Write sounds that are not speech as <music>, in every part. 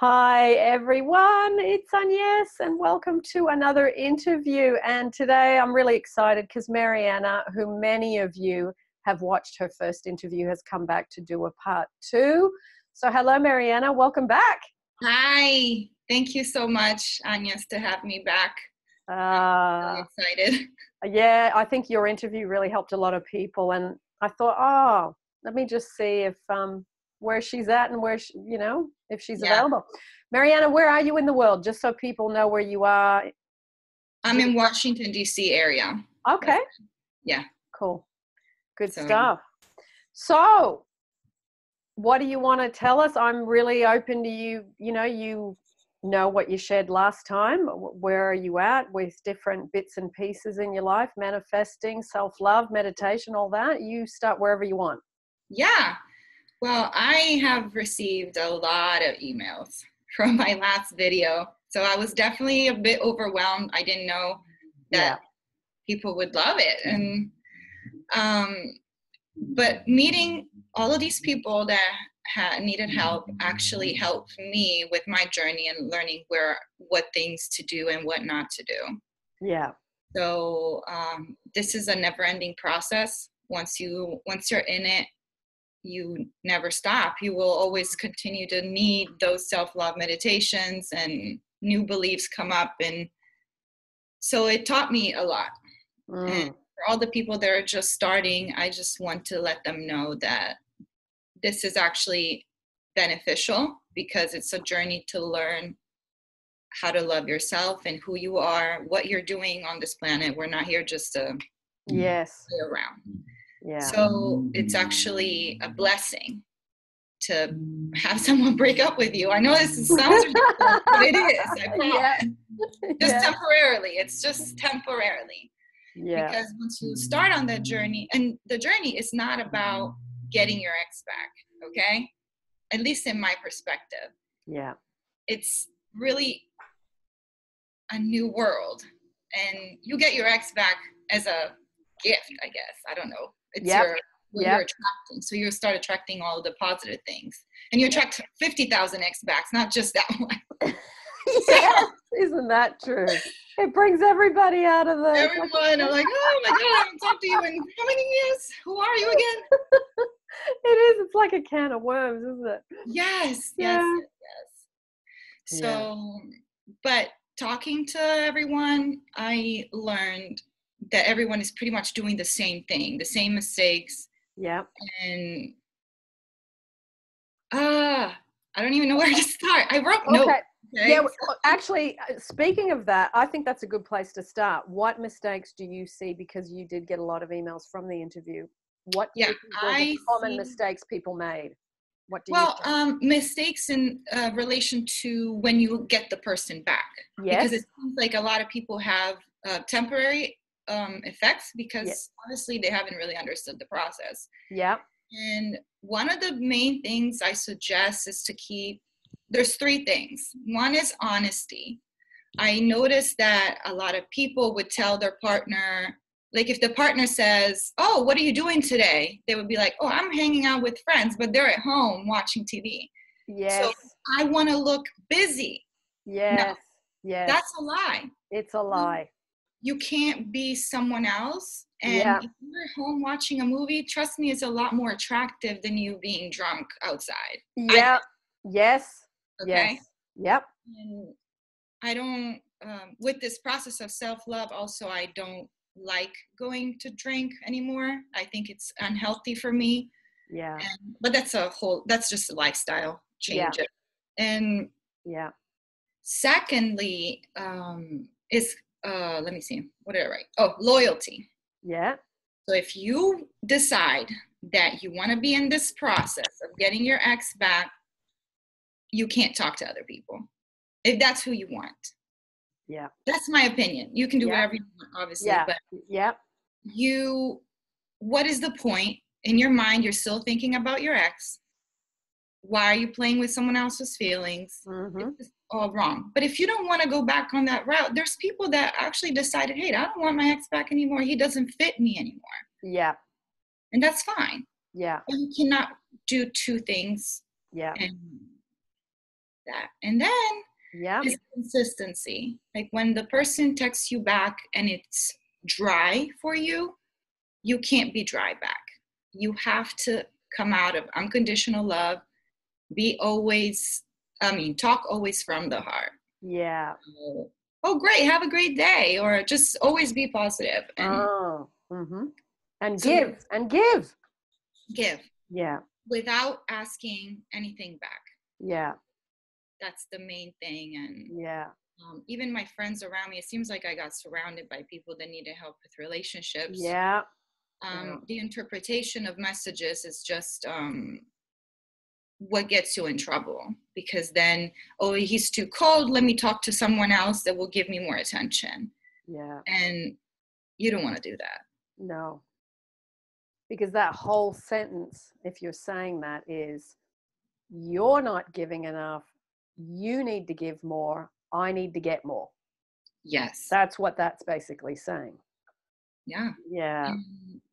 Hi, everyone. It's Agnes, and welcome to another interview. And today I'm really excited because Marianna, who many of you have watched her first interview, has come back to do a part two. So, hello, Marianna. Welcome back. Hi. Thank you so much, Agnes, to have me back. Uh, I'm really excited. Yeah, I think your interview really helped a lot of people. And I thought, oh, let me just see if um, where she's at and where she, you know if she's yeah. available. Marianna, where are you in the world? Just so people know where you are. I'm in Washington D.C. area. Okay. Yeah. Cool. Good so. stuff. So, what do you want to tell us? I'm really open to you. You know, you know what you shared last time. Where are you at with different bits and pieces in your life, manifesting, self love, meditation, all that? You start wherever you want. Yeah. Well, I have received a lot of emails <laughs> from my last video. So I was definitely a bit overwhelmed. I didn't know that yeah. people would love it. And um but meeting all of these people that had needed help actually helped me with my journey and learning where what things to do and what not to do. Yeah. So um, this is a never-ending process. Once you once you're in it, you never stop. You will always continue to need those self love meditations and new beliefs come up. And so it taught me a lot. Mm. And for all the people that are just starting, I just want to let them know that this is actually beneficial because it's a journey to learn how to love yourself and who you are, what you're doing on this planet. We're not here just to yes around. Yeah. So it's actually a blessing to have someone break up with you. I know this sounds ridiculous, but it is. I <laughs> promise. Yeah. Just yeah. temporarily. It's just temporarily. Yeah. Because once you start on that journey, and the journey is not about getting your ex back, okay? At least in my perspective. Yeah. It's really a new world. And you get your ex back as a gift, I guess. I don't know. It's yep. your what yep. you're attracting. So you start attracting all the positive things. And you attract 50,000 X backs, not just that <laughs> one. <laughs> yes, isn't that true? It brings everybody out of the. Everyone, I'm like, oh my God, I haven't talked to you in how many years? Who are you again? <laughs> it is. It's like a can of worms, isn't it? Yes, yes, yes. So, yeah. but talking to everyone, I learned that everyone is pretty much doing the same thing, the same mistakes. Yeah. And uh I don't even know <laughs> where to start. I wrote okay. notes. Okay? Yeah, actually, uh, speaking of that, I think that's a good place to start. What mistakes do you see? Because you did get a lot of emails from the interview. What yeah, you think were the common see... mistakes people made? What do well, you um, mistakes in uh, relation to when you get the person back. Yes. Because it seems like a lot of people have uh, temporary um, effects because yeah. honestly they haven't really understood the process. Yeah. And one of the main things I suggest is to keep there's three things. One is honesty. I noticed that a lot of people would tell their partner, like if the partner says, Oh, what are you doing today? They would be like, Oh, I'm hanging out with friends, but they're at home watching TV. Yes. So I want to look busy. Yes. No, yes. That's a lie. It's a lie you can't be someone else. And yeah. if you're home watching a movie, trust me, it's a lot more attractive than you being drunk outside. Yeah. Yes. Okay. Yes. Yep. And I don't, um, with this process of self love, also, I don't like going to drink anymore. I think it's unhealthy for me. Yeah. And, but that's a whole, that's just a lifestyle change. Yeah. And yeah. Secondly, um, is uh, let me see, what did I write? Oh, loyalty. Yeah. So if you decide that you want to be in this process of getting your ex back, you can't talk to other people if that's who you want. Yeah. That's my opinion. You can do whatever you want, obviously. Yeah. But yeah. You, what is the point? In your mind, you're still thinking about your ex. Why are you playing with someone else's feelings? Mm-hmm all wrong. But if you don't want to go back on that route, there's people that actually decided, hey, I don't want my ex back anymore. He doesn't fit me anymore. Yeah. And that's fine. Yeah. But you cannot do two things. Yeah. And that. And then yeah, is consistency. Like when the person texts you back and it's dry for you, you can't be dry back. You have to come out of unconditional love, be always, I mean, talk always from the heart. yeah. Oh, oh, great, have a great day, or just always be positive and Oh, mm-hmm. And So- give and give. give Yeah, without asking anything back. yeah, That's the main thing. And yeah, um, even my friends around me, it seems like I got surrounded by people that needed help with relationships. yeah, um, Yeah. the interpretation of messages is just um, what gets you in trouble because then oh he's too cold let me talk to someone else that will give me more attention yeah. and you don't want to do that No. Because that whole sentence, if you're saying that, is you're not giving enough. You need to give more. I need to get more. yes That's what that's basically saying. yeah Yeah.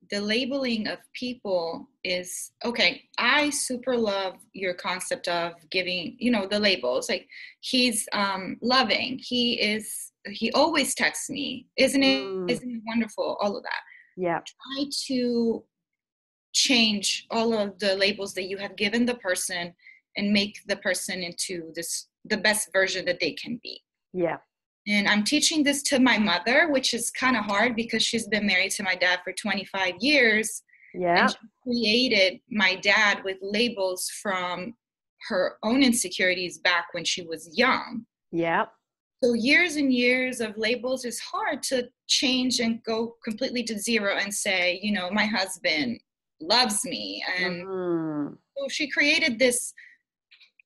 The labeling of people is okay i super love your concept of giving you know the labels like he's um loving he is he always texts me isn't it Mm. not it wonderful all of that Yeah. try to change all of the labels that you have given the person and make the person into this the best version that they can be Yeah. And i'm teaching this to my mother which is kind of hard because she's been married to my dad for 25 years Yeah. created my dad with labels from her own insecurities back when she was young Yeah. so years and years of labels is hard to change and go completely to zero and say you know my husband loves me and Mhm. so she created this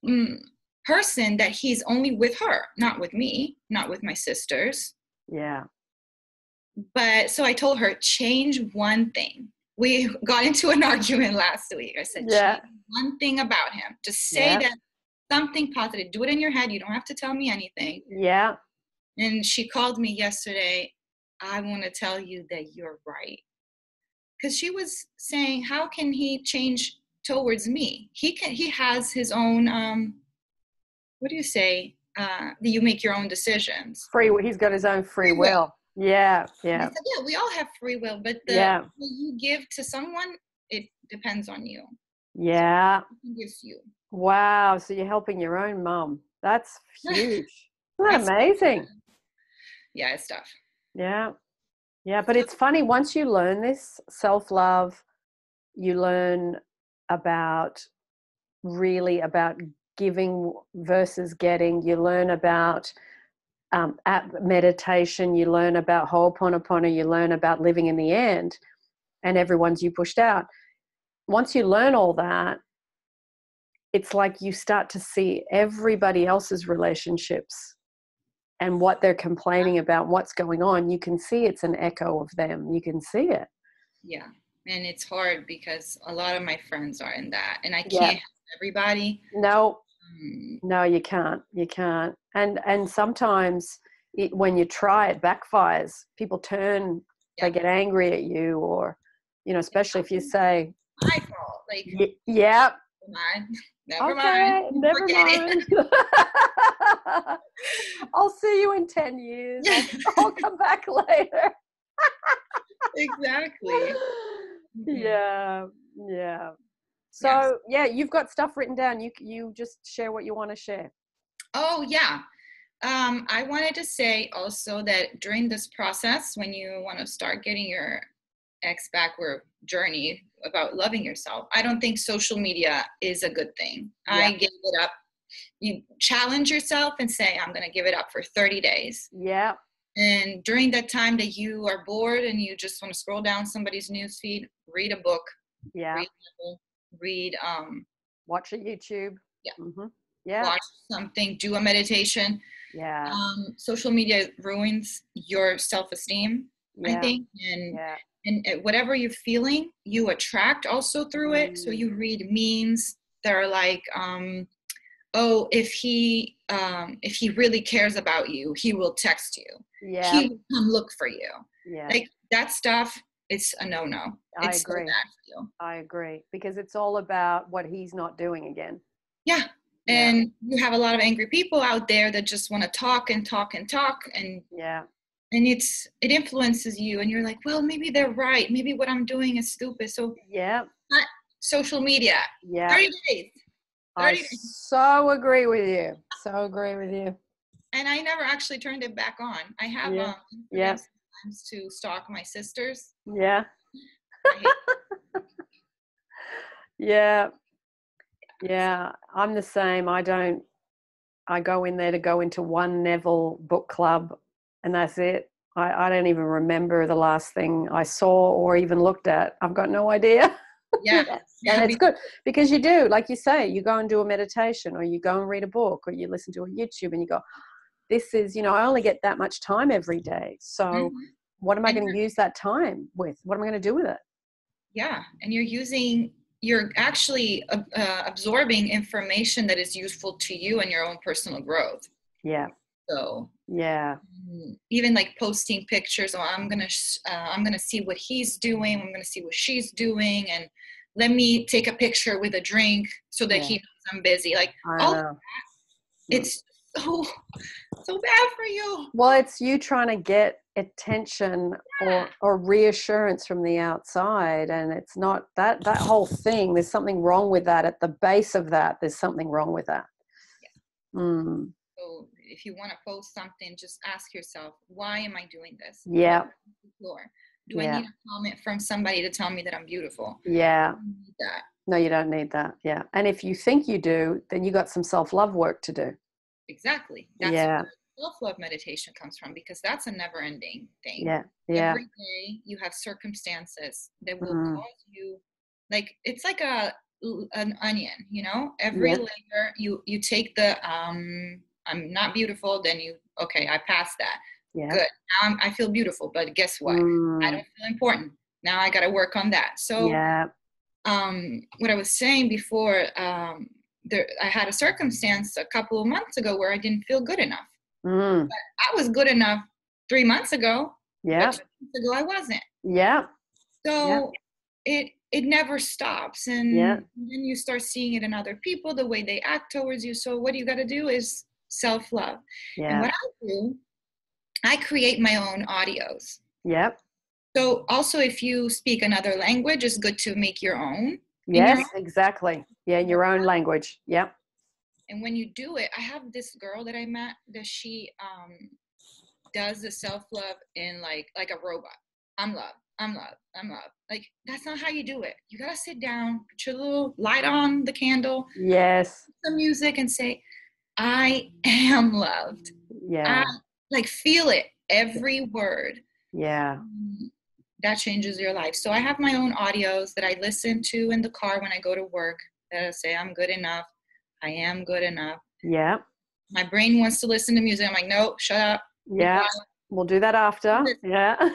mm, person that he's only with her not with me not with my sisters. Yeah. but so i told her change one thing. We <laughs> got into an <laughs> argument last week. I said Yeah. change one thing about him. Just say Yeah. that something positive. Do it in your head. You don't have to tell me anything. Yeah. and she called me yesterday. I want to tell you that you're right. Because she was saying how can he change towards me? He can he has his own um what do you say uh that you make your own decisions Free. He's got his own free Free will. will. Yeah. Yeah. said, yeah we all have free will but the Yeah. you give to someone it depends on you Yeah. Gives you Wow. So you're helping your own mum. That's huge. <laughs> Isn't that That's- amazing? yeah it's tough Yeah. Yeah. But it's funny, once you learn this self love, you learn about really about giving versus getting. You learn about um, at meditation, you learn about Ho'oponopono, you learn about living in the end, and everyone's you pushed out. Once you learn all that, it's like you start to see everybody else's relationships and what they're complaining about, what's going on. You can see it's an echo of them. You can see it. yeah and it's hard because a lot of my friends are in that and i can't help everybody No, no, you can't. You can't. And and sometimes it, when you try, it backfires. People turn, Yeah. they get angry at you, or you know, especially if you say, my fault like "Y- "Yeah, never mind never okay, mind <laughs> never Forget mind. <laughs> I'll see you in ten years. I'll, <laughs> come back later." exactly yeah yeah so yeah you've got stuff written down you you just share what you want to share Oh, yeah. Um, I wanted to say also that during this process, when you want to start getting your ex backward journey about loving yourself, I don't think social media is a good thing. I Yeah. gave it up. You challenge yourself and say, I'm going to give it up for 30 days. yeah And during that time that you are bored and you just want to scroll down somebody's newsfeed, read a book, yeah read, a read um, watch a youtube. Yeah. hmm yeah. Watch something, do a meditation. yeah. Um, social media ruins your self-esteem i think and yeah. and whatever you're feeling you attract also through it. So Mm. you read memes that are like um, oh if he um, if he really cares about you he will text you. Yeah. he will come look for you. Yeah. Like that stuff it's a no-no. I it's so agree. you. I agree because it's all about what he's not doing again. Yeah and you have a lot of angry people out there that just want to talk and talk and talk and yeah. and it's it influences you and you're like well maybe they're right. Maybe what i'm doing is stupid. So yeah social media yeah. 30 days 30 i days. so agree with you so agree with you. And i never actually turned it back on. I have Yeah. um Yeah. To stalk my sisters. Yeah. <laughs> Yeah. Yeah i'm the same. I don't i go in there to go into one neville book club and that's it. I, I don't even remember the last thing i saw or even looked at. I've got no idea. Yeah <laughs> yeah, and it's good because you do like you say you go and do a meditation or you go and read a book or you listen to a youtube and you go this is you know i only get that much time every day. So Mhm. what am i going to use that time with? What am i going to do with it? Yeah and you're using you're actually uh, absorbing information that is useful to you and your own personal growth. Yeah. So yeah. Mm, even like posting pictures oh i'm gonna sh- uh, i'm gonna see what he's doing i'm gonna see what she's doing and let me take a picture with a drink so that Yeah. he knows i'm busy. Like Oh, know. it's so so bad for you. Well it's you trying to get attention or or reassurance from the outside and it's not that that whole thing there's something wrong with that. At the base of that there's something wrong with that. Yeah. mm, so if you want to post something just ask yourself why am i doing this? Yeah. What am I looking for? do Yeah. i need a comment from somebody to tell me that i'm beautiful? Yeah. I don't need that. No you don't need that. Yeah. And if you think you do then you got some self-love work to do exactly. That's Yeah. where self-love meditation comes from because that's a never ending thing. Yeah. Yeah. Every day you have circumstances that will Mhm. cause you like it's like a an onion you know? Every Yeah. layer you you take the um i'm not beautiful then you okay i passed that. Yeah. Good. now I'm, i feel beautiful but guess what? I Mm, don't feel important. Now i got to work on that. So yeah. um what i was saying before um there i had a circumstance a couple of months ago where i didn't feel good enough. Mm, i was good enough three months ago yeah. but two months ago i wasn't. Yeah. So it it never stops and Yeah. then you start seeing it in other people the way they act towards you. So what you got to do is self-love. And yeah. what i do i create my own audios. Yep. So also if you speak another language it's good to make your own yes exactly. Yeah in your own language. Yeah. and when you do it i have this girl that i met that she um does the self-love in like like a robot. I'm love i'm love i'm love. Like that's not how you do it. You gotta sit down put your little light on the candle yes. the music and say i am loved. Yeah. I, like feel it every word. Yeah. Um, that changes your life so i have my own audios that i listen to in the car when i go to work that I say i'm good enough i am good enough yeah my brain wants to listen to music. I'm like, no, shut up. Yeah we'll do that after yeah <laughs>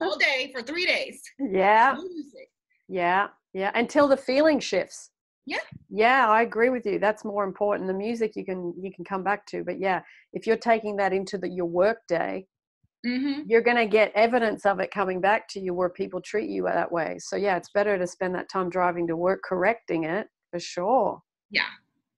All day for three days. yeah music. Yeah, yeah, until the feeling shifts. Yeah. Yeah, I agree with you. That's more important. The music you can you can come back to, but yeah, if you're taking that into the, your work day, Mm-hmm. you're going to get evidence of it coming back to you where people treat you that way. So yeah, it's better to spend that time driving to work correcting it for sure. Yeah.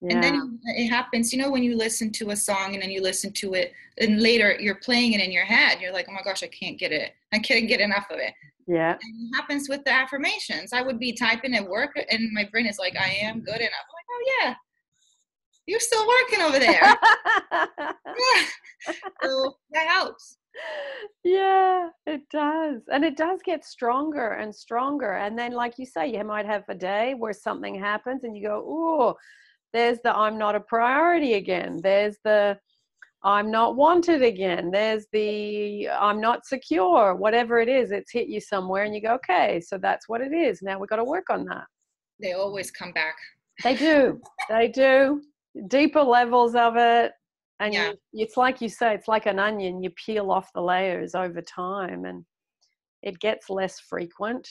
Yeah. And then it happens, you know, when you listen to a song and then you listen to it, and later you're playing it in your head. You're like, oh my gosh, I can't get it. I can't get enough of it. yeah. And it happens with the affirmations. I would be typing at work, and my brain is like, I am good enough. I'm like, oh yeah, you're still working over there. yeah. <laughs> <laughs> So that helps. Yeah, it does. And it does get stronger and stronger. And then, like you say, you might have a day where something happens and you go, oh, there's the I'm not a priority again. There's the I'm not wanted again. There's the I'm not secure. Whatever it is, it's hit you somewhere and you go, okay, so that's what it is. Now we've got to work on that. They always come back. They do. they do. Deeper levels of it. And Yeah. you, it's like you say, it's like an onion. You peel off the layers over time and it gets less frequent.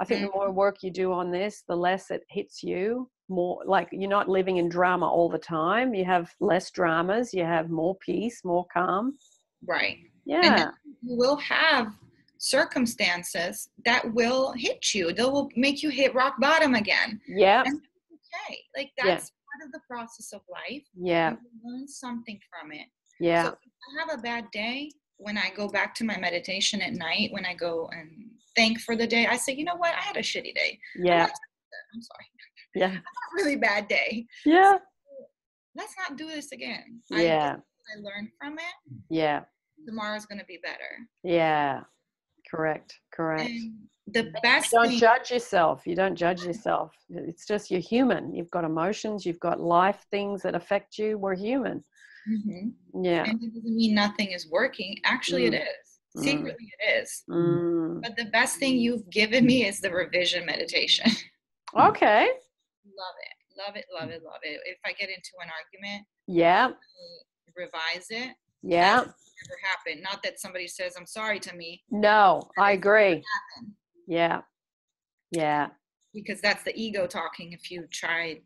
I think the more mm. work you do on this, the less it hits you. More like you're not living in drama all the time. You have less dramas. You have more peace, more calm. Right. Yeah. you will have circumstances that will hit you. They will make you hit rock bottom again. yeah. Okay. Like that's part of the process of life. Yeah. Learn something from it. Yeah. So if I have a bad day, when I go back to my meditation at night, when I go and thank for the day, I say, you know what, I had a shitty day. Yeah. I'm sorry. <laughs> Yeah. I had a really bad day. Yeah. Let's not do this again. Yeah. I, I learned from it. Yeah. Tomorrow's gonna be better. Yeah. Correct. Correct. And the best don't thing, judge yourself. You don't judge yourself. It's just you're human. You've got emotions. You've got life things that affect you. We're human. Mhm. Yeah. and it doesn't mean nothing is working. Actually, it is. Mm. Secretly, it is. Mm. But the best thing you've given me is the revision meditation. <laughs> Okay. love it, love it, love it, love it. If I get into an argument, Yeah. Revise it. Yeah. Never happened. Not that somebody says I'm sorry to me No, I agree. Yeah. Yeah. because that's the ego talking. If you try,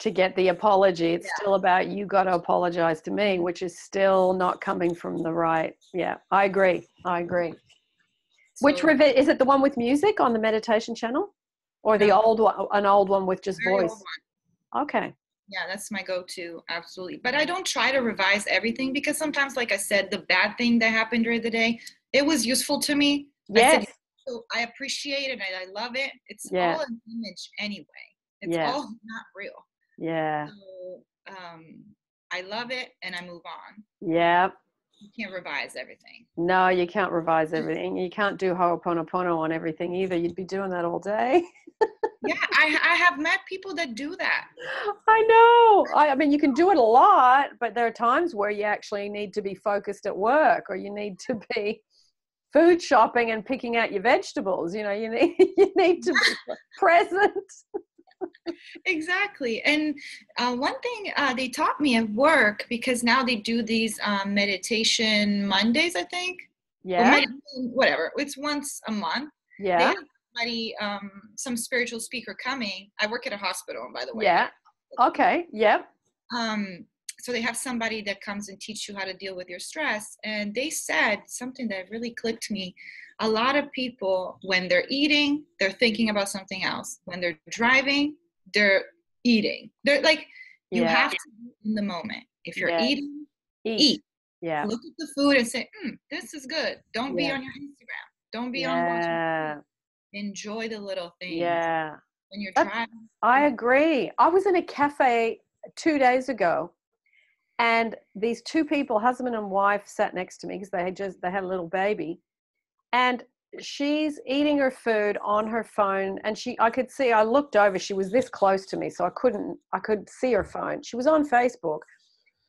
To get the apology, it's Yeah. still about you got to apologize to me, which is still not coming from the right. Yeah. I agree. I agree. Which so- revi- is it the one with music on the meditation channel? Or the old one, an old one with just voice? Okay. Yeah, that's my go-to, absolutely. But I don't try to revise everything because sometimes, like I said, the bad thing that happened during the day, it was useful to me. I said, Yes. So I appreciate it and I love it. It's Yeah. all an image anyway. It's Yeah. all <laughs> not real. Yeah. So um, I love it and I move on. Yeah. You can't revise everything. No, you can't revise everything. You can't do Ho'oponopono on everything either. You'd be doing that all day. <laughs> yeah, I, I have met people that do that. I know. I, I mean, you can do it a lot, but there are times where you actually need to be focused at work or you need to be food shopping and picking out your vegetables. You know, you need, <laughs> you need to be <laughs> present. Exactly. And uh, one thing uh, they taught me at work because now they do these um, meditation Mondays, I think. Yeah. whatever. It's once a month. They Yeah. have somebody, um, some spiritual speaker coming. I work at a hospital, by the way. Yeah. Okay. Yep. um, so they have somebody that comes and teach you how to deal with your stress and they said something that really clicked me a lot of people when they're eating they're thinking about something else when they're driving they're eating they're like you Yeah. have to be in the moment if you're Yeah. eating Eat. eat Yeah. look at the food and say mm, this is good don't be on your instagram don't be on Yeah. watching enjoy the little things Yeah. when you're That's- driving I agree. I was in a cafe two days ago, and these two people, husband and wife, sat next to me because they had just they had a little baby, and she's eating her food on her phone, and she I could see I looked over, she was this close to me, so I couldn't I could see her phone. She was on Facebook.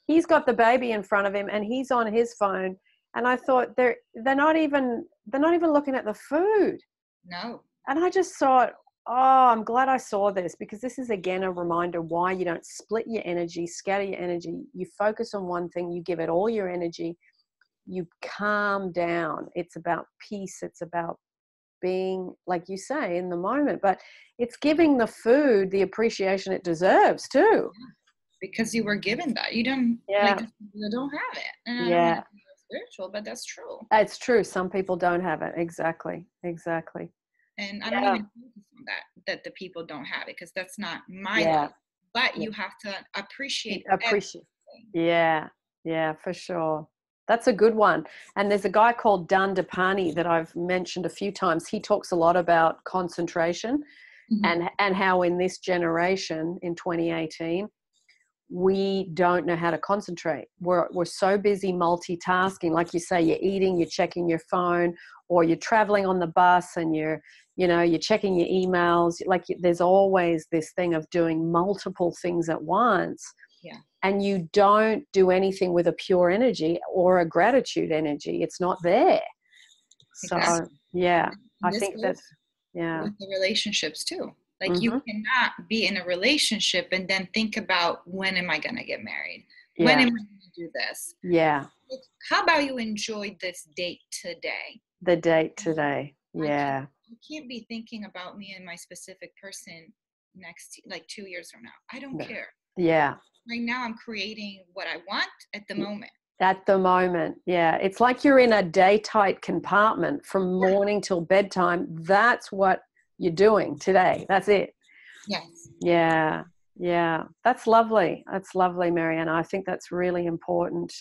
He's got the baby in front of him, and he's on his phone. And I thought they're they're not even they're not even looking at the food no and I just thought, oh, I'm glad I saw this because this is again a reminder why you don't split your energy, scatter your energy. You focus on one thing, you give it all your energy, you calm down. It's about peace, it's about being, like you say, in the moment, but it's giving the food the appreciation it deserves too. because you were given that. You don't Yeah. like you don't have it. And Yeah. spiritual, but that's true. It's true. Some people don't have it. Exactly. Exactly. And I don't even focus on that that the people don't have it because that's not my Yeah. life. But Yeah. you have to appreciate Appreciate. everything. Yeah, yeah, for sure. That's a good one. And there's a guy called Dandapani that I've mentioned a few times. He talks a lot about concentration Mhm. and and how in this generation in 2018 we don't know how to concentrate. We're we're so busy multitasking. Like you say, you're eating, you're checking your phone, or you're traveling on the bus and you're you know you're checking your emails. Like there's always this thing of doing multiple things at once. Yeah. And you don't do anything with a pure energy or a gratitude energy. It's not there. So Exactly. yeah, I think that's yeah. with the relationships too. Like you mm-hmm. cannot be in a relationship and then think about when am I gonna get married? When am I gonna do this? Yeah. How about you enjoy this date today? The date today. I Yeah. You can't be thinking about me and my specific person next like two years from now. I don't No. care. Yeah. Right now I'm creating what I want at the moment. At the moment. Yeah. It's like you're in a day tight compartment from morning till bedtime. That's what you're doing today. That's it. Yes. Yeah. yeah that's lovely that's lovely marianne i think that's really important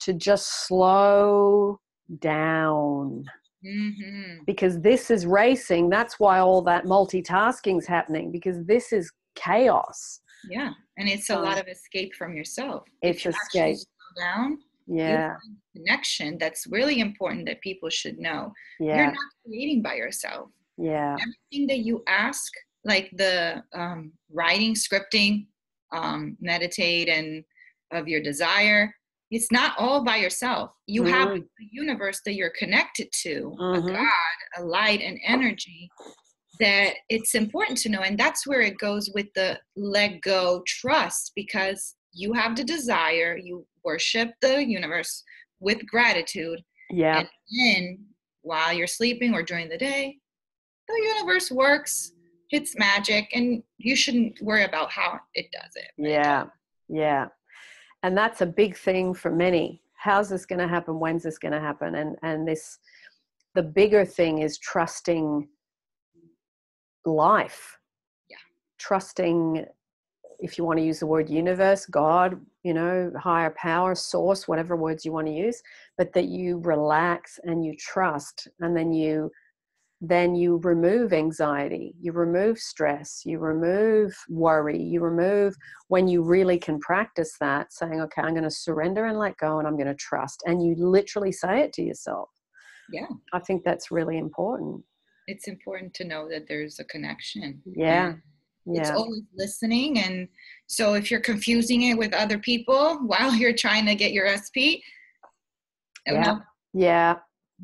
to just slow down mm-hmm. because this is racing that's why all that multitasking is happening because this is chaos yeah and it's a um, lot of escape from yourself. It's escape. down yeah. connection that's really important that people should know. Yeah. you're not creating by yourself. Yeah. Everything that you ask like the um, writing scripting um, meditate and of your desire it's not all by yourself. You mm-hmm. have a universe that you're connected to mm-hmm. a god a light and energy that it's important to know and that's where it goes with the let go trust because you have the desire you worship the universe with gratitude yeah. and then while you're sleeping or during the day the universe works it's magic and you shouldn't worry about how it does it yeah yeah. And that's a big thing for many. How's this going to happen? When's this going to happen? And and this the bigger thing is trusting life yeah trusting if you want to use the word universe god you know higher power source whatever words you want to use but that you relax and you trust and then you then you remove anxiety, you remove stress, you remove worry, you remove when you really can practice that, saying, okay, I'm going to surrender and let go and I'm going to trust. And you literally say it to yourself. Yeah. I think that's really important. It's important to know that there's a connection. Yeah. yeah. It's always listening. And so if you're confusing it with other people <laughs> while you're trying to get your SP, yeah. Yeah.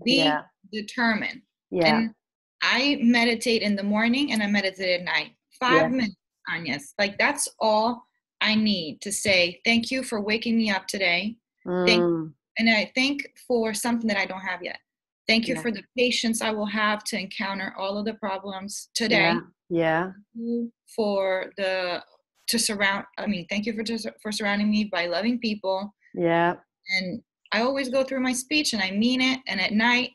Be yeah. determined. Yeah. And I meditate in the morning and I meditate at night. Five yeah. minutes, Agnes. Like that's all I need to say thank you for waking me up today. Mm. Thank, and I thank for something that I don't have yet. Thank you yeah. for the patience I will have to encounter all of the problems today. Yeah. yeah. For the to surround. I mean, thank you for for surrounding me by loving people. Yeah. And I always go through my speech and I mean it. And at night,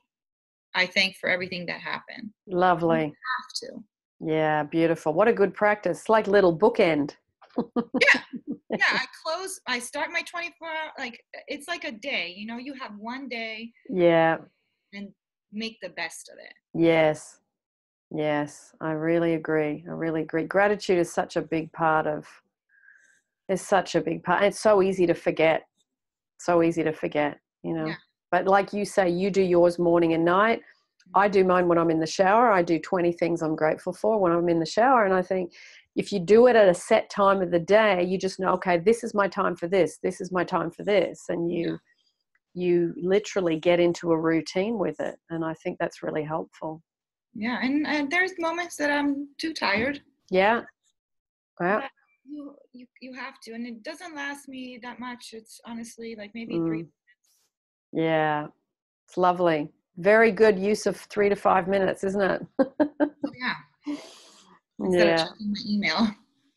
I thank for everything that happened. Lovely. You have to. Yeah, beautiful. What a good practice. like little bookend. yeah. <laughs> Yeah. I close, I start my 24 hour, like it's like a day, you know, you have one day. Yeah. And make the best of it. Yes. Yes. I really agree. I really agree. Gratitude is such a big part of, is such a big part. It's so easy to forget. So easy to forget, you know. Yeah. But like you say, you do yours morning and night. I do mine when I'm in the shower. I do 20 things I'm grateful for when I'm in the shower. And I think if you do it at a set time of the day, you just know, okay, this is my time for this. This is my time for this. And you, you literally get into a routine with it. And I think that's really helpful. Yeah. And, and there's moments that I'm too tired. Yeah. Well, you, you, you have to, and it doesn't last me that much. It's honestly like maybe mm. three yeah, it's lovely. Very good use of three to five minutes, isn't it? oh, yeah. <laughs> Instead yeah. my email.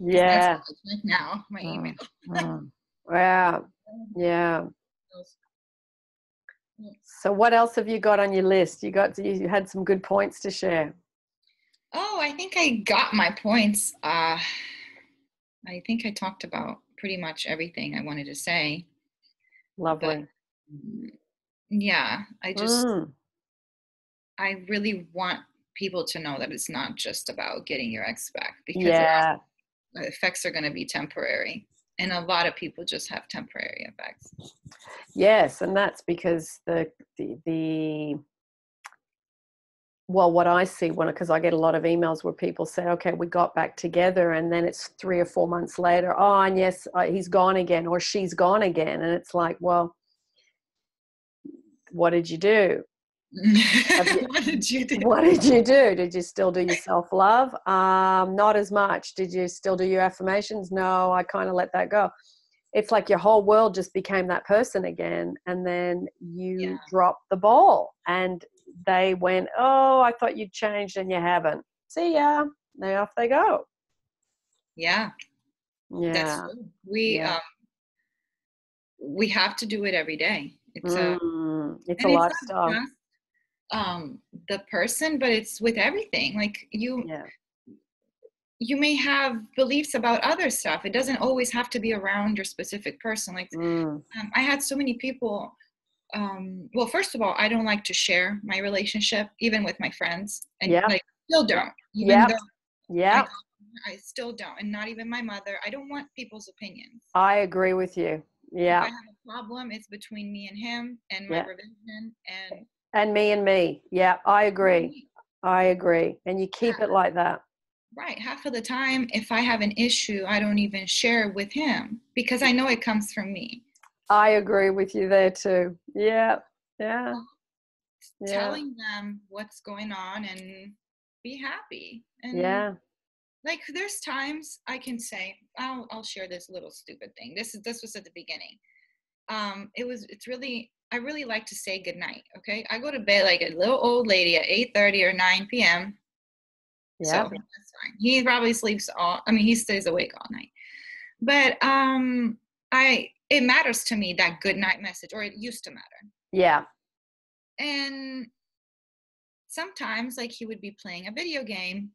Yeah. Like now, my mm, email. mm. <laughs> Yeah. Yeah. So what else have you got on your list? You got to, you had some good points to share. Oh, I think I got my points. Uh, I think I talked about pretty much everything I wanted to say. Lovely. But, yeah i just mm. i really want people to know that it's not just about getting your ex back because yeah. the effects are going to be temporary and a lot of people just have temporary effects yes and that's because the the, the well what i see when because i get a lot of emails where people say okay we got back together and then it's three or four months later oh and yes uh, he's gone again or she's gone again and it's like well what did you do? <laughs> You, what did you do? What did you do? Did you still do your self love? Um, not as much. Did you still do your affirmations? No, I kind of let that go. It's like your whole world just became that person again, and then you yeah. dropped the ball, and they went, "Oh, I thought you'd changed, and you haven't." See ya. Now off they go. Yeah. Yeah. We yeah. um, we have to do it every day. It's mm. a it's a lot of stuff. Um, the person, but it's with everything. Like you, yeah. you may have beliefs about other stuff it doesn't always have to be around your specific person like Mm. um, i had so many people um, well first of all i don't like to share my relationship even with my friends and Yeah. like still don't though Yeah, I still don't, and not even my mother. I don't want people's opinions. I agree with you. If Yeah. I have a problem, it's between me and him and my Yeah. revision and And me and me. Yeah, I agree. I agree. And you keep it like that. Right. Half of the time, if I have an issue, I don't even share with him because I know it comes from me. I agree with you there too. Yeah. Yeah. Yeah. Telling them what's going on and be happy. And Yeah. like there's times I can say, I'll I'll share this little stupid thing. This is this was at the beginning. Um, it was it's really I really like to say goodnight. Okay. I go to bed like a little old lady at 8 30 or 9 p.m. Yeah. So that's fine. He probably sleeps all I mean he stays awake all night. But um I it matters to me that good night message, or it used to matter. Yeah. And sometimes like he would be playing a video game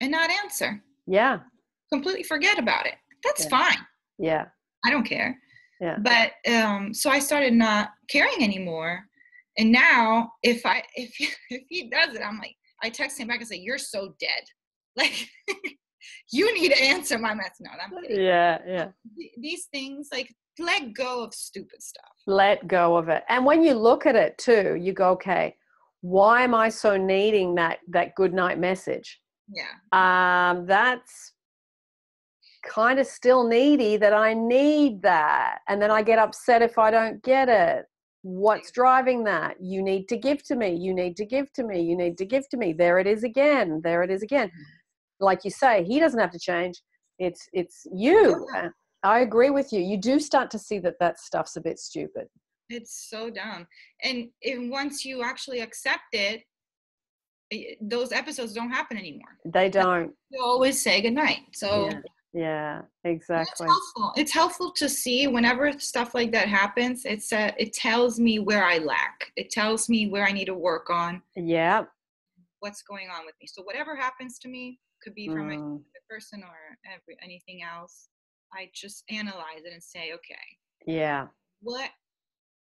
and not answer. Yeah. Completely forget about it. That's Yeah. fine. Yeah. I don't care. Yeah. But um so I started not caring anymore. And now if I <laughs> if if he does it, I'm like I text him back and say, You're so dead. <laughs> Like you need to answer my message. No, I'm kidding. Yeah. Yeah. These things like let go of stupid stuff. Let go of it. And when you look at it too, you go, okay, why am I so needing that that good night message? Yeah. Um, that's kind of still needy that I need that. And then I get upset if I don't get it. What's driving that? You need to give to me. You need to give to me. You need to give to me. There it is again. There it is again. Mm. Like you say, he doesn't have to change. It's it's you. Yeah. I agree with you. You do start to see that that stuff's a bit stupid. It's so dumb. And and once you actually accept it, eh, those episodes don't happen anymore. They don't. You always say goodnight. So Yeah. Yeah, exactly it's helpful. It's helpful to see whenever stuff like that happens. It's uh, it tells me where I lack. It tells me where I need to work on. Yeah. What's going on with me. So whatever happens to me could be from a Mm, specific person or every, anything else. I just analyze it and say, okay, yeah. what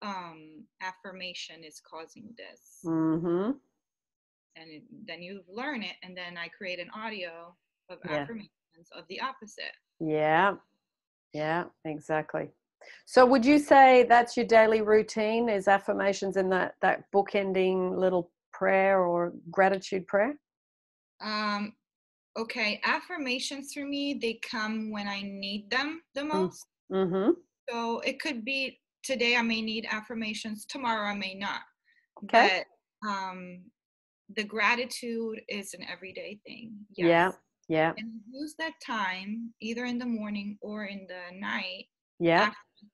um affirmation is causing this? Mm-hmm. and it, then you learn it and then i create an audio of Yeah. Of the opposite Yeah, yeah, exactly. So, would you say that's your daily routine? Is affirmations in that that bookending little prayer or gratitude prayer? um okay affirmations for me they come when i need them the most Mm-hmm. so it could be today i may need affirmations tomorrow i may not Okay. but um the gratitude is an everyday thing Yeah. yes. Yeah. And use that time either in the morning or in the night Yeah.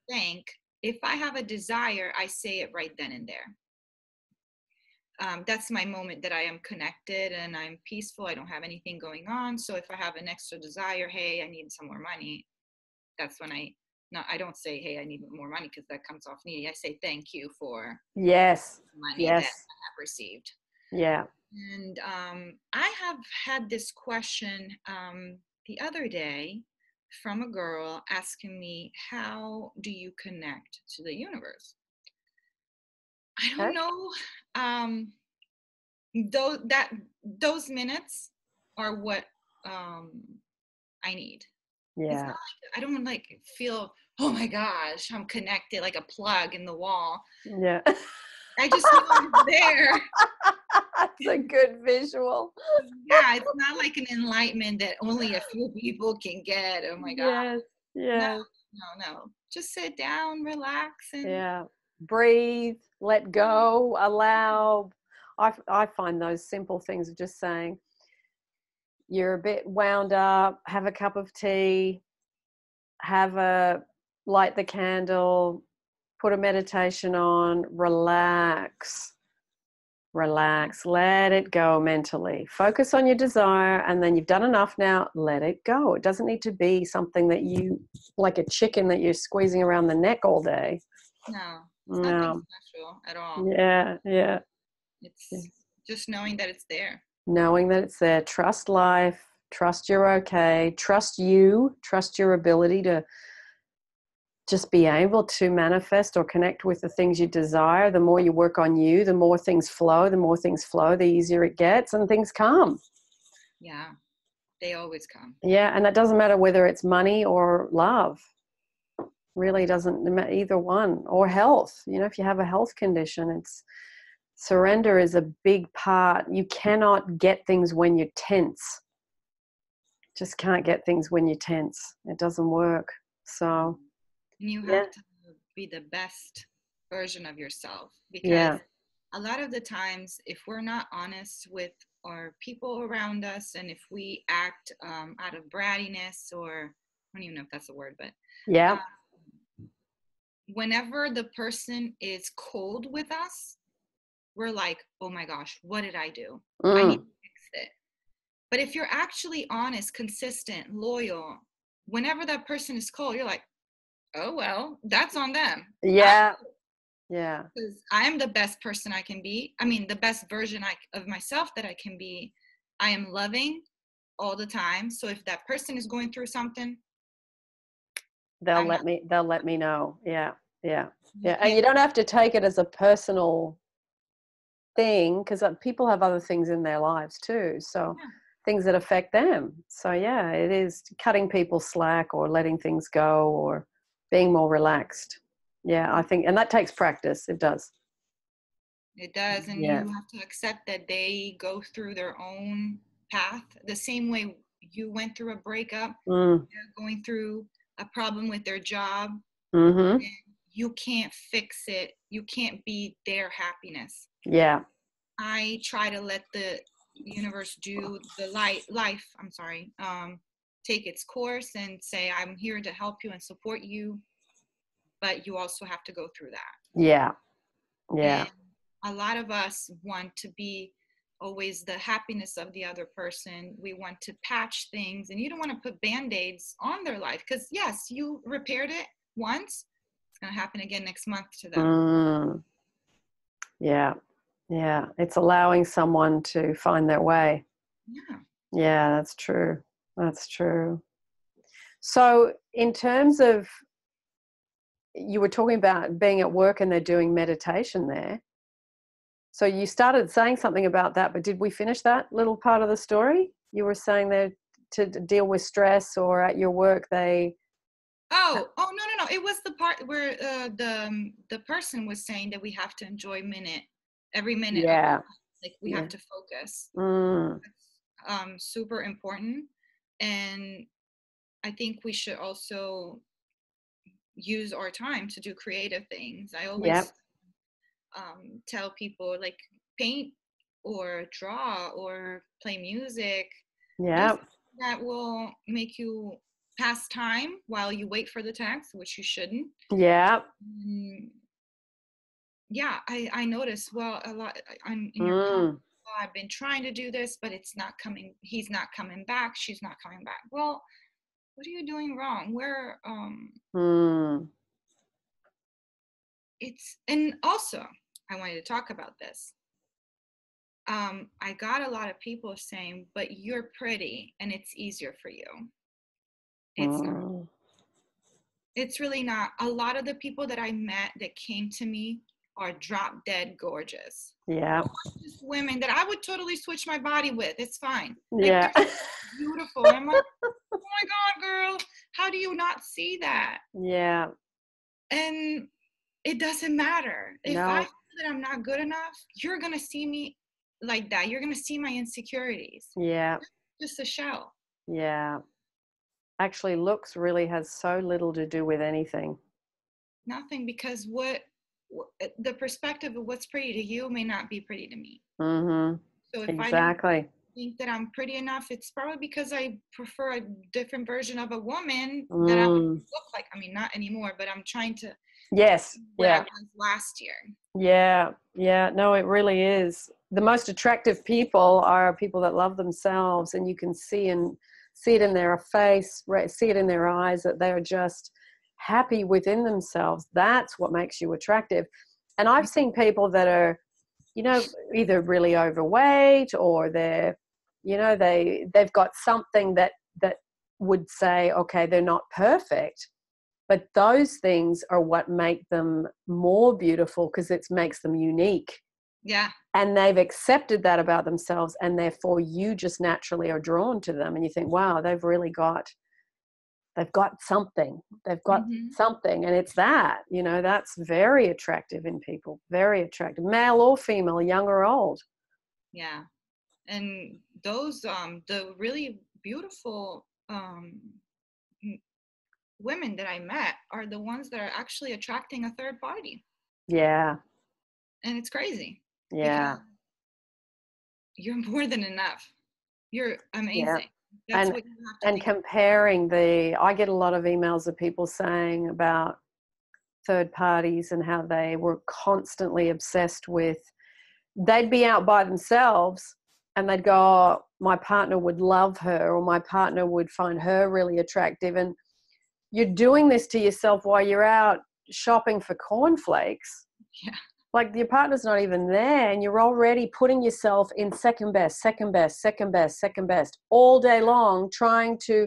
think if I have a desire, I say it right then and there. Um, that's my moment that I am connected and I'm peaceful. I don't have anything going on. So if I have an extra desire, hey, I need some more money, that's when I not I don't say, hey, I need more money because that comes off needy. I say thank you for Yes. money that I Yes. have received. Yeah. And um, I have had this question um, the other day from a girl asking me, How do you connect to the universe? I don't know. Um, those, that, those minutes are what um, I need. Yeah. like, I don't like feel, oh my gosh, I'm connected like a plug in the wall. Yeah. <laughs> I just know I'm there. <laughs> That's a good visual. yeah, it's not like an enlightenment that only a few people can get. Oh my god. Yes. Yes. No, no. Just sit down, relax and Yeah. Breathe, let go, allow. I, I find those simple things of just saying, you're a bit wound up, have a cup of tea, have a, light the candle, put a meditation on, relax. Relax, let it go mentally. Focus on your desire, and then you've done enough now, let it go. It doesn't need to be something that you, like a chicken that you're squeezing around the neck all day. no, No. special at all. Yeah, yeah. It's just knowing that it's there. Knowing that it's there. Trust life. trust you're okay trust you trust your ability to just be able to manifest or connect with the things you desire. The more you work on you the more things flow the more things flow the easier it gets and things come. Yeah. They always come. Yeah and that doesn't matter whether it's money or love. Really doesn't matter either one or health. You know if you have a health condition it's surrender is a big part. You cannot get things when you're tense. Just can't get things when you're tense. It doesn't work. So and you have yeah. to be the best version of yourself because yeah. a lot of the times if we're not honest with our people around us and if we act um, out of brattiness or i don't even know if that's a word but yeah um, whenever the person is cold with us we're like oh my gosh what did i do mm. i need to fix it but if you're actually honest consistent loyal whenever that person is cold you're like oh well that's on them. Yeah. Yeah. Because i am the best person i can be i mean the best version I, of myself that i can be. I am loving all the time so if that person is going through something they'll I'm let not- me they'll let me know. Yeah yeah yeah and you don't have to take it as a personal thing because uh, people have other things in their lives too so yeah. things that affect them. So yeah it is cutting people slack or letting things go or being more relaxed. Yeah i think and that takes practice it does. It does and yeah. you have to accept that they go through their own path. The same way you went through a breakup mm. they're going through a problem with their job. Mm-hmm. you can't fix it. You can't be their happiness. Yeah. I try to let the universe do the light life i'm sorry um take its course and say i'm here to help you and support you but you also have to go through that. Yeah. Yeah. And a lot of us want to be always the happiness of the other person. We want to patch things and you don't want to put band-aids on their life because yes you repaired it once it's going to happen again next month to them. Mm. yeah. Yeah. It's allowing someone to find their way. Yeah. Yeah that's true that's true. So, in terms of you were talking about being at work and they're doing meditation there. So, you started saying something about that, but did we finish that little part of the story? You were saying that to deal with stress or at your work they Oh, oh no, no, no! It was the part where uh, the um, the person was saying that we have to enjoy minute every minute. Yeah. Like we yeah. have to focus. Mm. um, super important and i think we should also use our time to do creative things. I always yep. um, tell people like paint or draw or play music. Yeah that will make you pass time while you wait for the tax which you shouldn't. Yeah mm, yeah i i noticed well a lot i'm in mm. I've been trying to do this, but it's not coming. He's not coming back. She's not coming back. Well, what are you doing wrong? Where, um, hmm. it's, and also, I wanted to talk about this. Um, I got a lot of people saying, but you're pretty and it's easier for you. It's not. Hmm. It's really not. A lot of the people that I met that came to me are drop dead gorgeous. Yeah. Women that I would totally switch my body with. It's fine. Like, yeah. Beautiful. I'm like, <laughs> oh my God, girl, how do you not see that? Yeah. And it doesn't matter. If no. I feel that I'm not good enough, you're going to see me like that. You're going to see my insecurities. Yeah. Just a shell. Yeah. Actually, looks really has so little to do with anything. Nothing because what the perspective of what's pretty to you may not be pretty to me. Mm-hmm. So if exactly. I think that I'm pretty enough, it's probably because I prefer a different version of a woman mm. that I mm. look like. I mean, not anymore, but I'm trying to. Yes. Yeah. last year. Yeah. Yeah. No, it really is. The most attractive people are people that love themselves, and you can see and see it in their face, see it in their eyes that they are just happy within themselves that's what makes you attractive. And i've mm-hmm. seen people that are you know either really overweight or they're you know they they've got something that that would say okay they're not perfect. But those things are what make them more beautiful because it makes them unique. Yeah. And they've accepted that about themselves and therefore you just naturally are drawn to them and you think wow they've really got they've got something they've got mm-hmm. something and it's that you know that's very attractive in people very attractive male or female young or old. Yeah and those um the really beautiful um women that i met are the ones that are actually attracting a third party. Yeah. And it's crazy. Yeah. You're more than enough. You're amazing. yeah. That's and and comparing the i get a lot of emails of people saying about third parties and how they were constantly obsessed with they'd be out by themselves and they'd go oh, my partner would love her or my partner would find her really attractive. And you're doing this to yourself while you're out shopping for cornflakes. Yeah like your partner's not even there and you're already putting yourself in second best second best second best second best all day long trying to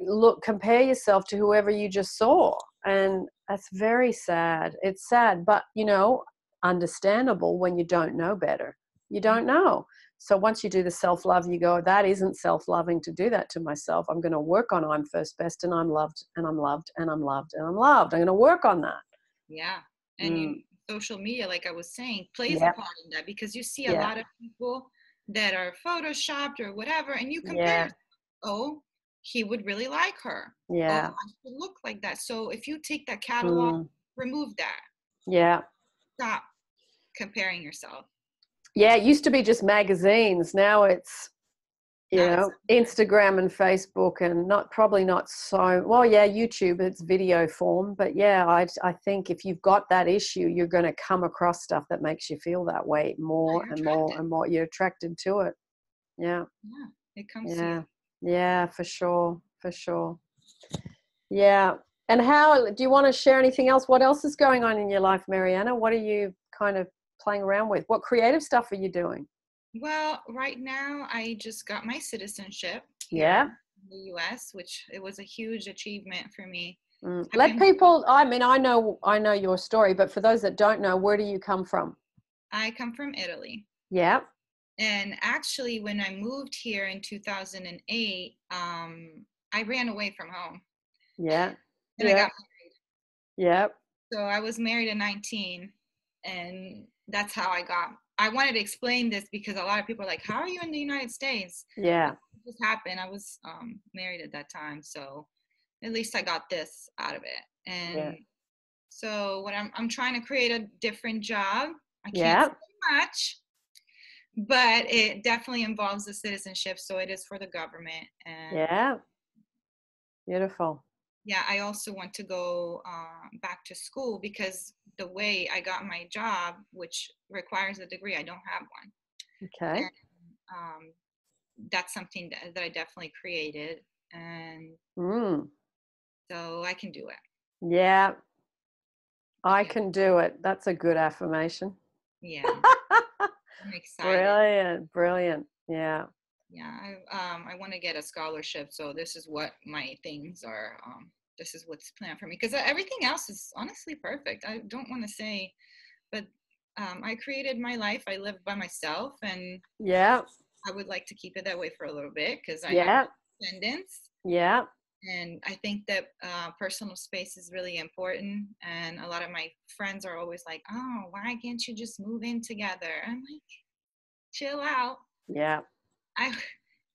look compare yourself to whoever you just saw. And that's very sad. It's sad but you know understandable when you don't know better. You mm. don't know. So once you do the self love you go that isn't self loving to do that to myself. I'm going to work on i'm first best and i'm loved and i'm loved and i'm loved and i'm loved. I'm going to work on that. Yeah. And mm. you social media, like I was saying, plays yep. a part in that because you see a lot of people that are photoshopped or whatever, and you compare, yeah. oh, he would really like her. Oh, yeah. Oh, I should look like that. So if you take that catalog, mm. remove that. Yeah. Stop comparing yourself. Yeah, it used to be just magazines. Now it's you know instagram and facebook and not probably not so well yeah youtube it's video form but yeah i, I think if you've got that issue you're going to come across stuff that makes you feel that way more and more and more you're attracted to it. Yeah. Yeah it comes yeah. yeah for sure for sure. Yeah and how do you want to share anything else? What else is going on in your life marianna? What are you kind of playing around with? What creative stuff are you doing well, right now I just got my citizenship. Yeah. the US, which it was a huge achievement for me. Mm. Let people I mean I know I know your story, but for those that don't know, where do you come from? I come from Italy. Yeah. And actually when I moved here in 2008, um I ran away from home. Yeah. <laughs> And yeah. I got married. Yep. So I was married at 19 and that's how I got I wanted to explain this because a lot of people are like, "How are you in the United States?" Yeah, just happened. I was um, married at that time, so at least I got this out of it. And yeah. so, what I'm I'm trying to create a different job. I can't yeah. say much, but it definitely involves the citizenship, so it is for the government. And yeah, beautiful yeah, I also want to go uh, back to school because the way I got my job, which requires a degree, I don't have one. Okay. And, um, that's something that, that I definitely created, and mm. so I can do it. Yeah, I can do it. That's a good affirmation. Yeah. <laughs> I'm excited. Brilliant, brilliant. Yeah yeah i um i want to get a scholarship so this is what my things are um this is what's planned for me because everything else is honestly perfect i don't want to say but um i created my life i live by myself and yeah i would like to keep it that way for a little bit because i yeah. have descendants. Yeah and i think that uh, personal space is really important and a lot of my friends are always like oh why can't you just move in together? I'm like chill out. Yeah I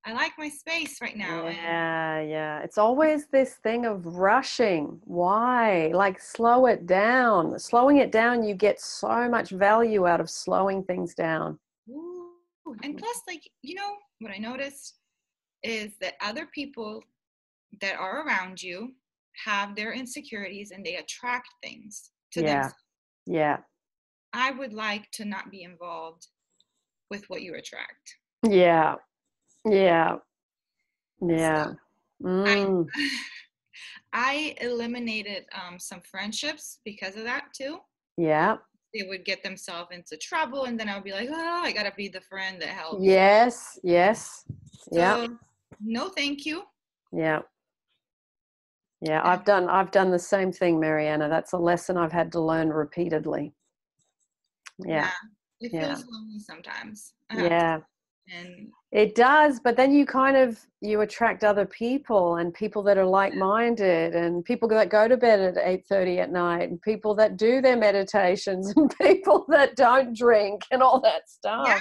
I like my space right now. Yeah, yeah. It's always this thing of rushing. Why? Like slow it down. Slowing it down, you get so much value out of slowing things down. Ooh. And plus, like, you know, what I noticed is that other people that are around you have their insecurities and they attract things to yeah. them. Yeah. I would like to not be involved with what you attract. Yeah. Yeah. Yeah. Mm. I, <laughs> I eliminated um, some friendships because of that too. Yeah. they would get themselves into trouble and then i would be like oh i gotta be the friend that helps yes yes yeah so, no thank you yeah yeah i've done i've done the same thing marianna that's a lesson i've had to learn repeatedly yeah, yeah. it yeah. feels lonely sometimes <laughs> yeah and it does but then you kind of you attract other people and people that are like-minded and people that go to bed at 8.30 at night and people that do their meditations <laughs> and people that don't drink and all that stuff. yeah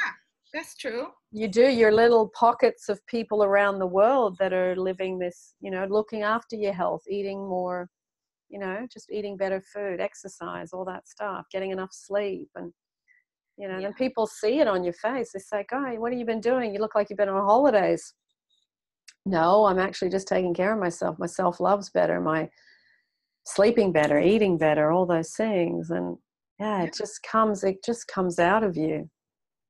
that's true. You do your little pockets of people around the world that are living this you know looking after your health eating more you know just eating better food exercise all that stuff getting enough sleep and you know, Yeah. and people see it on your face. They say, Guy, what have you been doing? You look like you've been on holidays. No, I'm actually just taking care of myself. My self love's better, my sleeping better, eating better, all those things. And yeah, it just comes, it just comes out of you.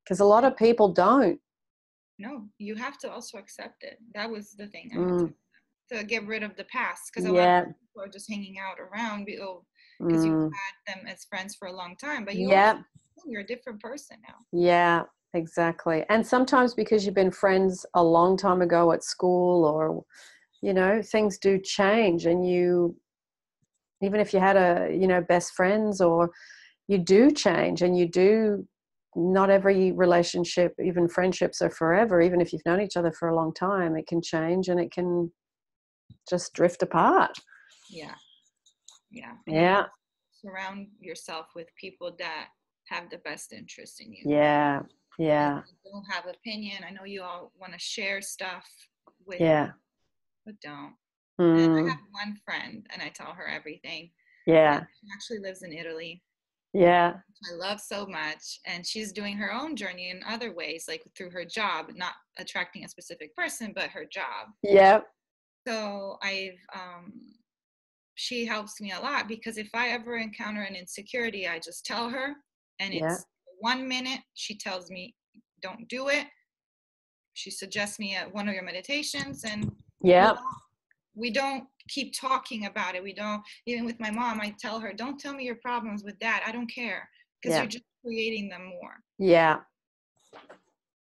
Because a lot of people don't. no you have to also accept it that was the thing Mm, to, to get rid of the past because a lot of people are just hanging out around because you've Mm, had them as friends for a long time but you yeah. You're a different person now Yeah, exactly. And sometimes because you've been friends a long time ago at school or you know, things do change and you even if you had a, you know, best friends or you do change and you do not every relationship, even friendships are forever, even if you've known each other for a long time, it can change and it can just drift apart. yeah yeah Yeah. surround yourself with people that have the best interest in you Yeah. Yeah. don't have opinion i know you all want to share stuff with Yeah. but don't and i Mm, have one friend and i tell her everything yeah. she actually lives in italy Yeah. I love so much. And she's doing her own journey in other ways, like through her job, not attracting a specific person, but her job. Yeah. So I've, um, she helps me a lot because if I ever encounter an insecurity, I just tell her, and Yeah. it's one minute she tells me, don't do it. She suggests me at one of your meditations, and Yeah. we don't keep talking about it. We don't, even with my mom, I tell her, don't tell me your problems with that. I don't care because Yeah. you're just creating them more. Yeah.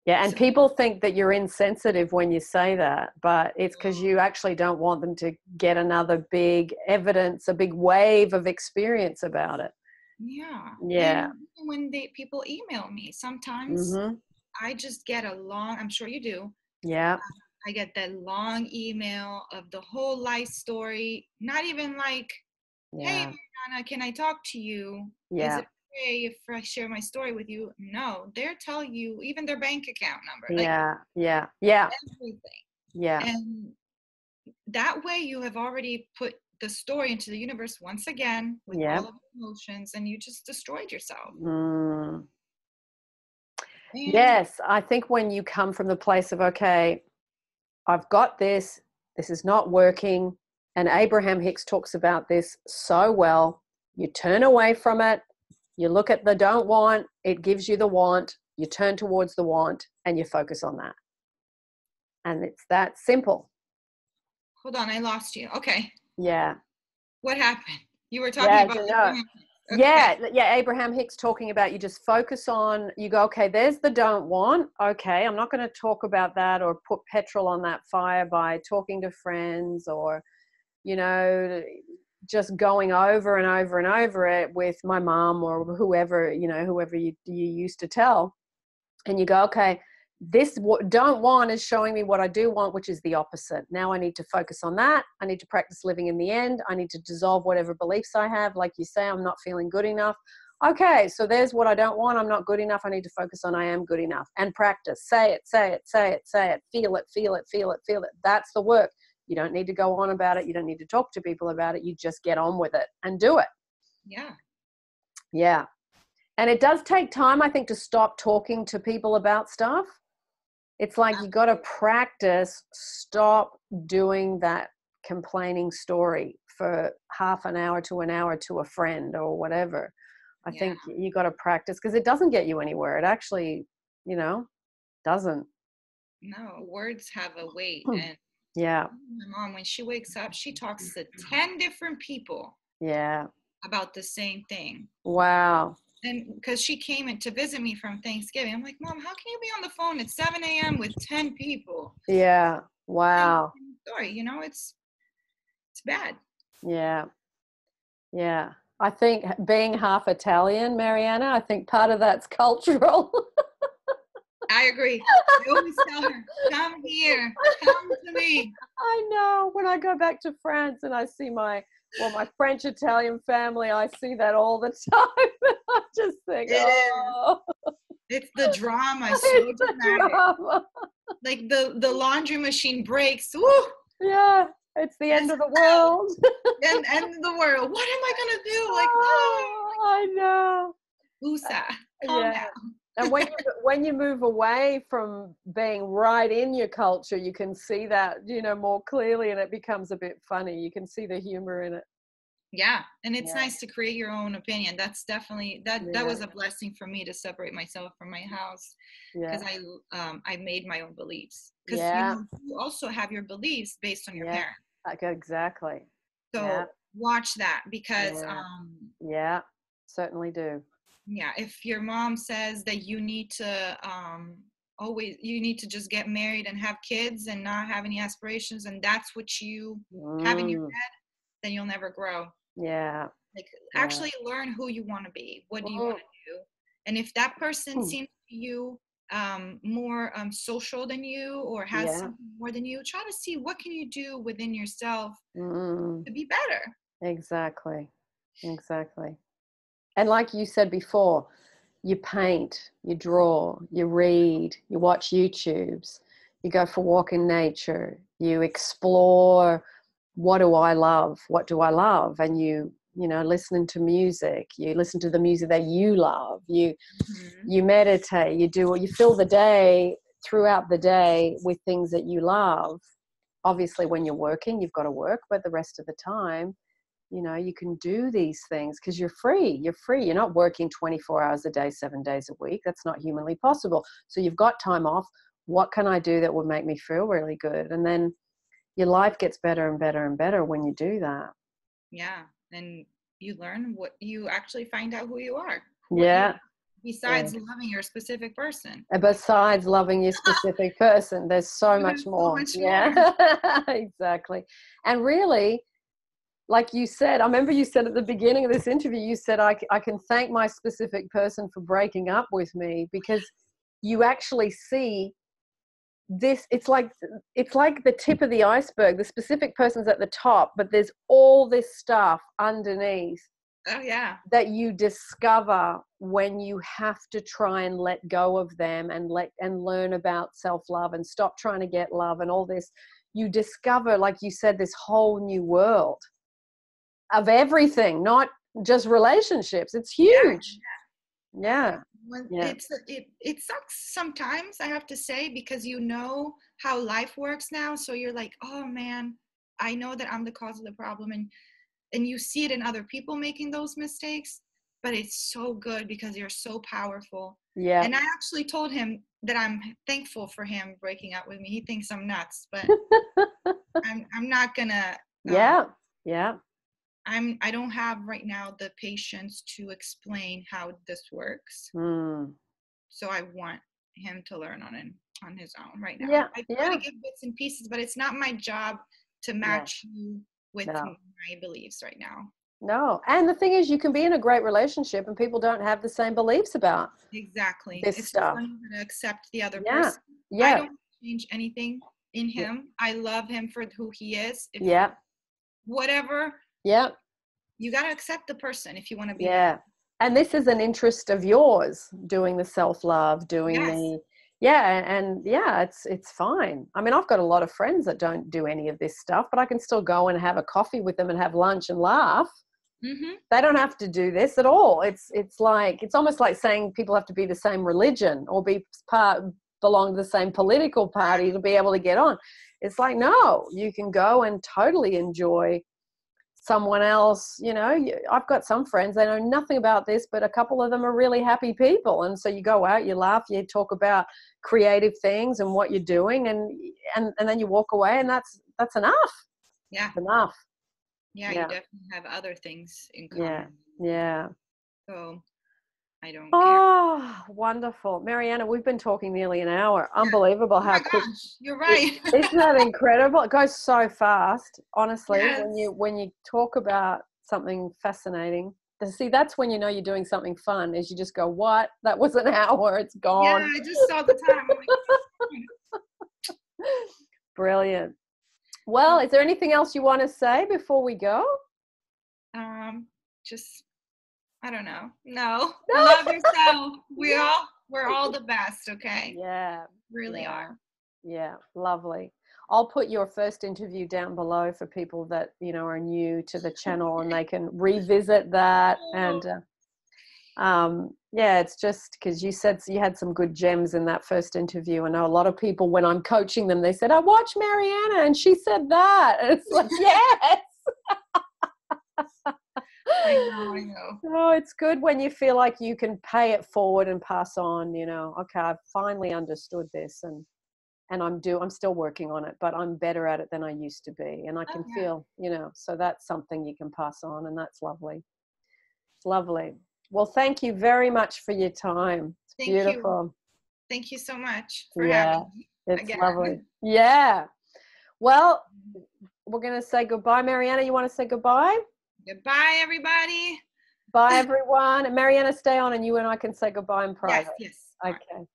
Yeah, and So- people think that you're insensitive when you say that, but it's because you actually don't want them to get another big evidence, a big wave of experience about it. Yeah. Yeah. And when they people email me, sometimes hmm I just get a long, I'm sure you do, Yeah. I get that long email of the whole life story, not even like, hey, Marianna, can I talk to you? Is Yeah. it okay if I share my story with you? No, they're telling you even their bank account number, like Yeah. Yeah. Yeah. everything. Yeah. And that way you have already put the story into the universe once again with Yeah. all of the emotions and you just destroyed yourself. Mm. And Yes, I think when you come from the place of, okay, I've got this, this is not working, and Abraham Hicks talks about this so well. You turn away from it, you look at the don't want, it gives you the want, you turn towards the want, and you focus on that. And it's that simple. Hold on, I lost you. Okay. Yeah. What happened? You were talking Yeah, about. Okay. Yeah, yeah. Abraham Hicks talking about you just focus on, you go, okay, there's the don't want. Okay, I'm not going to talk about that or put petrol on that fire by talking to friends or, you know, just going over and over and over it with my mom or whoever, you know, whoever you, you used to tell. And you go, okay, this what don't want is showing me what I do want, which is the opposite. Now I need to focus on that. I need to practice living in the end. I need to dissolve whatever beliefs I have. Like you say, I'm not feeling good enough. Okay, so there's what I don't want. I'm not good enough. I need to focus on I am good enough and practice. Say it, say it, say it, say it. Feel it, feel it, feel it, feel it. That's the work. You don't need to go on about it. You don't need to talk to people about it. You just get on with it and do it. Yeah. Yeah. And it does take time, I think, to stop talking to people about stuff. It's like you got to practice, stop doing that complaining story for half an hour to an hour to a friend or whatever. I Yeah. think you got to practice because it doesn't get you anywhere. It actually, you know, doesn't. No, words have a weight. Hmm. And Yeah. my mom, when she wakes up, she talks to 10 different people Yeah. about the same thing. Wow. And because she came in to visit me from Thanksgiving, I'm like, Mom, how can you be on the phone at 7 a.m. with 10 people? Yeah. Wow. Sorry, you know, it's it's bad. Yeah. Yeah. I think being half Italian, Marianna, I think part of that's <laughs> cultural. I agree. I always tell her, come here, come to me. I know. When I go back to France and I see my well, my French Italian family, I see that all the <laughs> time. I just think, It is. oh, It's the drama. <laughs> So it's the drama. Like the the laundry machine breaks. Woo! Yeah, it's the end of the world. <laughs> And end of the world. What am I gonna do? Like, oh, Oh, I know. Usa, calm Yeah. down. And when you <laughs> when you move away from being right in your culture you can see that you know more clearly and it becomes a bit funny you can see the humor in it Yeah, and it's Yeah. nice to create your own opinion. That's definitely that. That was a blessing for me to separate myself from my house yeah because I um I made my own beliefs. Because Yeah. you, you also have your beliefs based on your Yeah. parents. like, exactly So Yeah. watch that because Yeah. um yeah certainly do yeah if your mom says that you need to um always you need to just get married and have kids and not have any aspirations and that's what you have in your Mm, head then you'll never grow. Yeah. Like Yeah. actually learn who you want to be what do you want to do? And if that person Mm. seems to you um more um social than you or has Yeah. more than you try to see what can you do within yourself mm, to be better. Exactly. Exactly and like you said before you paint you draw you read you watch youtubes you go for a walk in nature you explore what do i love? What do i love? And you you know listening to music you listen to the music that you love you Mhm. you meditate you do you fill the day throughout the day with things that you love. Obviously when you're working you've got to work but the rest of the time you know you can do these things because you're free you're free you're not working 24 hours a day seven days a week that's not humanly possible so you've got time off what can i do that would make me feel really good and then your life gets better and better and better when you do that yeah and you learn what you actually find out who you are yeah besides loving your specific person. And besides loving your specific person, there's so much so more. much yeah, <laughs> exactly. And really, like you said, I remember you said at the beginning of this interview, you said, I, I can thank my specific person for breaking up with me because you actually see this it's like it's like the tip of the iceberg. The specific person's at the top but there's all this stuff underneath Oh yeah, that you discover when you have to try and let go of them and let and learn about self-love and stop trying to get love and all this. You discover like you said this whole new world of everything not just relationships it's huge yeah when Yeah. it's it it sucks sometimes. I have to say because you know how life works now, so you're like, oh man, I know that I'm the cause of the problem, and and you see it in other people making those mistakes. But it's so good because you're so powerful. yeah And I actually told him that I'm thankful for him breaking up with me. He thinks I'm nuts, but <laughs> I'm I'm not gonna. um, yeah yeah I'm I don't have right now the patience to explain how this works. Mm. So I want him to learn on it on his own right now. Yeah, I yeah. to give bits and pieces, but it's not my job to match you with No. my beliefs right now. no and the thing is you can be in a great relationship and people don't have the same beliefs about Exactly. This it's stuff. just to accept the other Yeah, person. I yeah don't change anything in Yeah. him. I love him for who he is. If yeah whatever, yeah. You gotta accept the person if you want to be yeah. And this is an interest of yours doing the self-love doing Yes. the yeah and, yeah it's it's fine. I mean i've got a lot of friends that don't do any of this stuff but i can still go and have a coffee with them and have lunch and laugh. Hmm they don't have to do this at all. It's it's like it's almost like saying people have to be the same religion or be part belong to the same political party to be able to get on. It's like no you can go and totally enjoy someone else you know you- i've got some friends they know nothing about this but a couple of them are really happy people and so you go out you laugh you talk about creative things and what you're doing and and, and then you walk away and that's that's enough Yeah. enough Yeah, Yeah. you definitely have other things in common. Yeah. yeah So I don't oh, care. wonderful. Marianna, we've been talking nearly an hour. Unbelievable oh how quick. Gosh, you're right. Isn't that incredible? It goes so fast, honestly, yes. when you when you talk about something fascinating. See, that's when you know you're doing something fun, is you just go, What? That was an <laughs> hour, it's gone. Yeah, I just saw the time. <laughs> Brilliant. Well, is there anything else you want to say before we go? Um, just I don't know. No. no. Love yourself. <laughs> We all we're all the best, okay? Yeah. Really yeah. are. Yeah, lovely. I'll put your first interview down below for people that, you know, are new to the channel and they can revisit that <laughs> and uh, um, yeah, it's just because you said you had some good gems in that first interview. I know a lot of people, when I'm coaching them, they said, I watched Marianna and she said that. And <laughs> it's like, yes. I know, I know. Oh, it's good when you feel like you can pay it forward and pass on, you know, okay, I've finally understood this and and I'm do I'm still working on it, but I'm better at it than I used to be. And I oh, can oh, yeah. feel, you know, so that's something you can pass on and that's lovely. It's lovely. Well, thank you very much for your time. It's thank beautiful. You. Thank you so much for yeah, having me. It's again. lovely. Yeah. Well, we're going to say goodbye. Marianna, you want to say goodbye? Goodbye, everybody. Bye, everyone. And Marianna, stay on and you and I can say goodbye in private. Yes, yes. Okay.